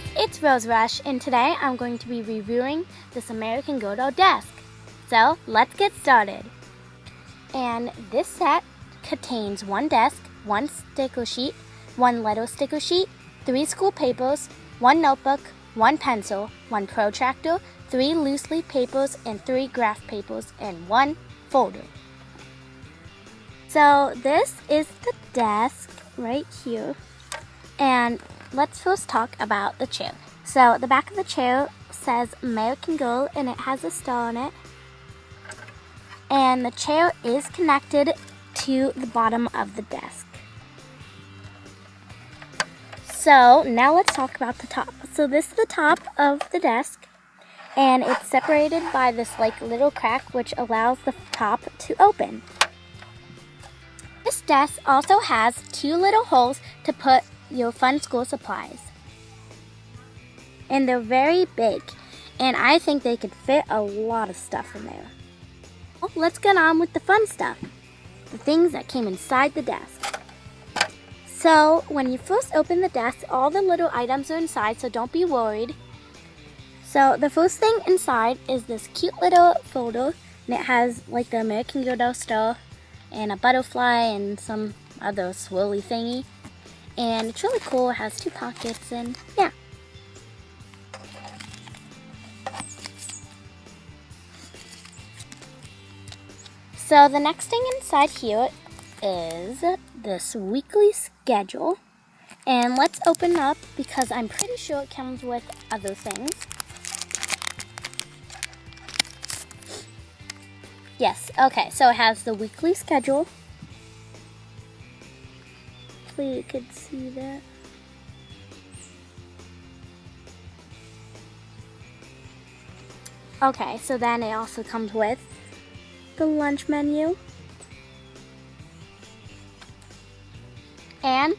guys, it's Rose Rush, and today I'm going to be reviewing this American Girl desk. So let's get started. And this set contains one desk, one sticker sheet, one letter sticker sheet, three school papers, one notebook, one pencil, one protractor, three loose leaf papers, and three graph papers, and one folder. So this is the desk right here. And let's first talk about the chair. So the back of the chair says American Girl and it has a star on it. And the chair is connected to the bottom of the desk. So now let's talk about the top. So this is the top of the desk and it's separated by this like little crack which allows the top to open. This desk also has two little holes to put your fun school supplies. And they're very big, and I think they could fit a lot of stuff in there. Well, let's get on with the fun stuff. The things that came inside the desk. So, when you first open the desk, all the little items are inside, so don't be worried. So, the first thing inside is this cute little folder, and it has like the American Girl doll star and a butterfly and some other swirly thingy. And it's really cool. It has two pockets and yeah. So the next thing inside here is this weekly schedule. And let's open up because I'm pretty sure it comes with other things. Yes, okay, so it has the weekly schedule. Hopefully you could see that. Okay, so then it also comes with the lunch menu and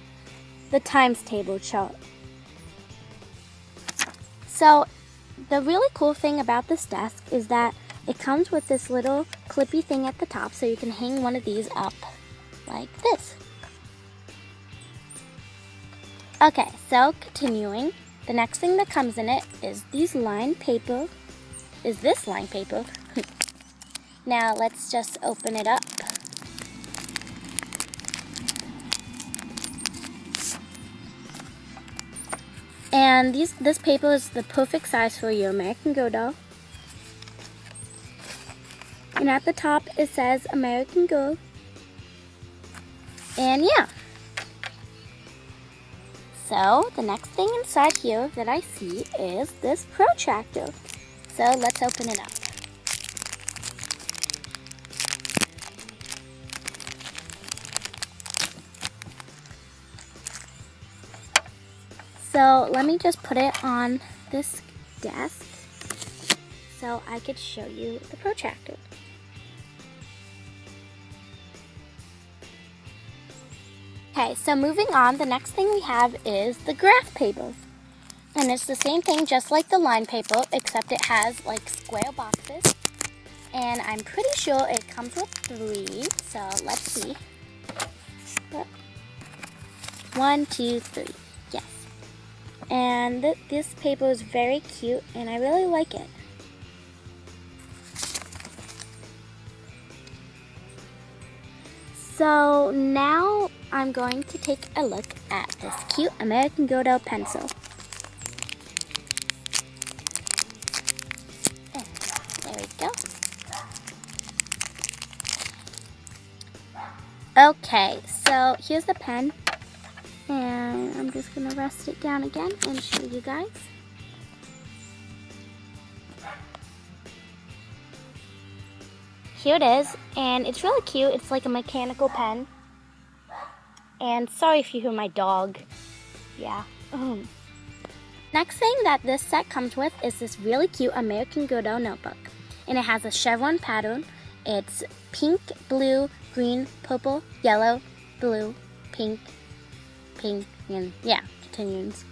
the times table chart. So the really cool thing about this desk is that it comes with this little clippy thing at the top so you can hang one of these up like this. Okay, so continuing, the next thing that comes in it is these line paper, is this line paper. now let's just open it up. And these, this paper is the perfect size for your American Girl doll. And at the top it says American Girl. And yeah. So the next thing inside here that I see is this protractor. So let's open it up. So let me just put it on this desk so I could show you the protractor. Okay, so moving on, the next thing we have is the graph paper. And it's the same thing just like the line paper, except it has like square boxes. And I'm pretty sure it comes with three, so let's see. One, two, three, yes. And th this paper is very cute, and I really like it. So now I'm going to take a look at this cute American Girl pencil. There we go. Okay, so here's the pen. And I'm just going to rest it down again and show you guys. Here it is, and it's really cute. It's like a mechanical pen. And sorry if you hear my dog. Yeah. Oh. Next thing that this set comes with is this really cute American Girl notebook. And it has a chevron pattern. It's pink, blue, green, purple, yellow, blue, pink, pink, and yeah, continues.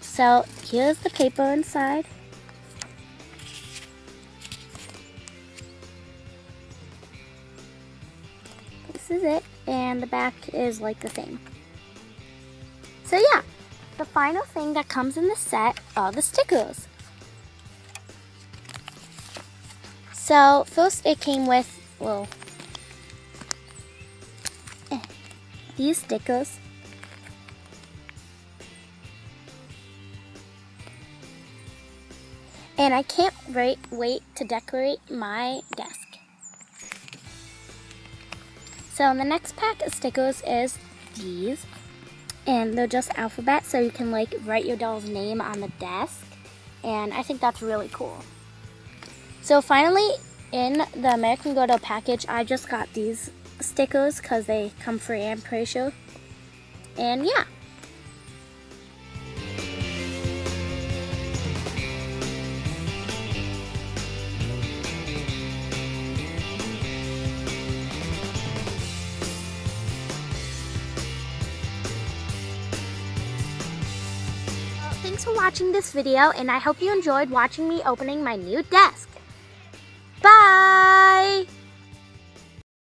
So here's the paper inside. This is it and the back is like the same. So yeah, the final thing that comes in the set are the stickers. So first it came with, well, eh, these stickers. And I can't wait, wait to decorate my desk. So the next pack of stickers is these. And they're just alphabet, so you can like write your doll's name on the desk. And I think that's really cool. So finally, in the American Girl package, I just got these stickers because they come free, I'm pretty sure. And yeah. Thanks for watching this video and I hope you enjoyed watching me opening my new desk. Bye!